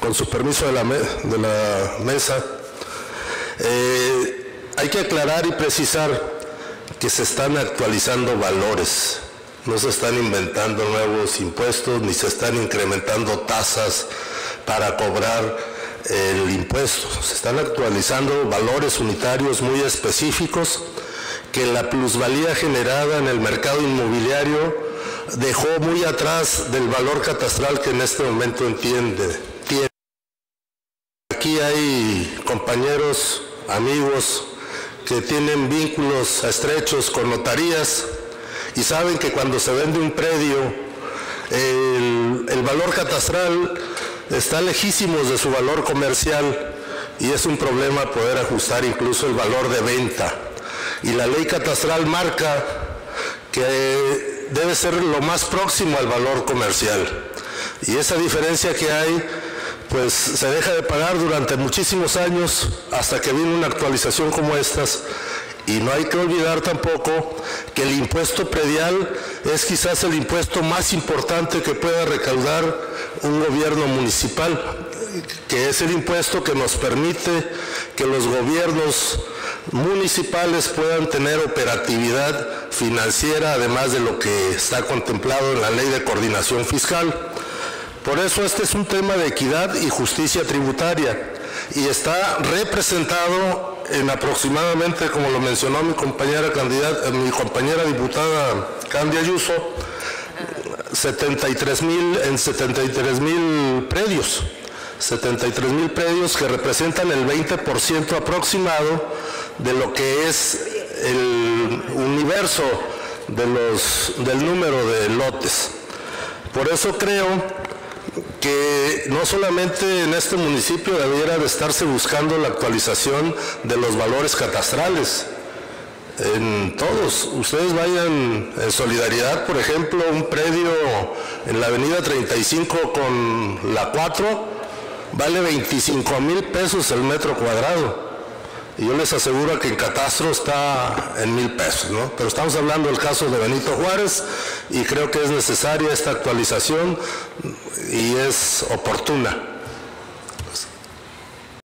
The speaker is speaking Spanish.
con su permiso de la, mesa, eh, hay que aclarar y precisar que se están actualizando valores, no se están inventando nuevos impuestos ni se están incrementando tasas para cobrar el impuesto. Se están actualizando valores unitarios muy específicos que la plusvalía generada en el mercado inmobiliario dejó muy atrás del valor catastral que en este momento entiende. Aquí hay compañeros, amigos que tienen vínculos estrechos con notarías y saben que cuando se vende un predio, el, el valor catastral está lejísimos de su valor comercial y es un problema poder ajustar incluso el valor de venta. Y la ley catastral marca que debe ser lo más próximo al valor comercial. Y esa diferencia que hay, pues se deja de pagar durante muchísimos años hasta que viene una actualización como estas y no hay que olvidar tampoco que el impuesto predial es quizás el impuesto más importante que pueda recaudar un gobierno municipal, que es el impuesto que nos permite que los gobiernos municipales puedan tener operatividad financiera, además de lo que está contemplado en la ley de coordinación fiscal. Por eso este es un tema de equidad y justicia tributaria y está representado en aproximadamente, como lo mencionó mi compañera candidata, mi compañera diputada Candy Ayuso, 73 mil en 73 mil predios. 73 mil predios que representan el 20% aproximado de lo que es el universo de los, del número de lotes. Por eso creo que no solamente en este municipio debiera de estarse buscando la actualización de los valores catastrales, en todos. Ustedes vayan en solidaridad, por ejemplo, un predio en la avenida 35 con la 4 vale 25 mil pesos el metro cuadrado. Y yo les aseguro que el catastro está en mil pesos, ¿no? Pero estamos hablando del caso de Benito Juárez y creo que es necesaria esta actualización y es oportuna.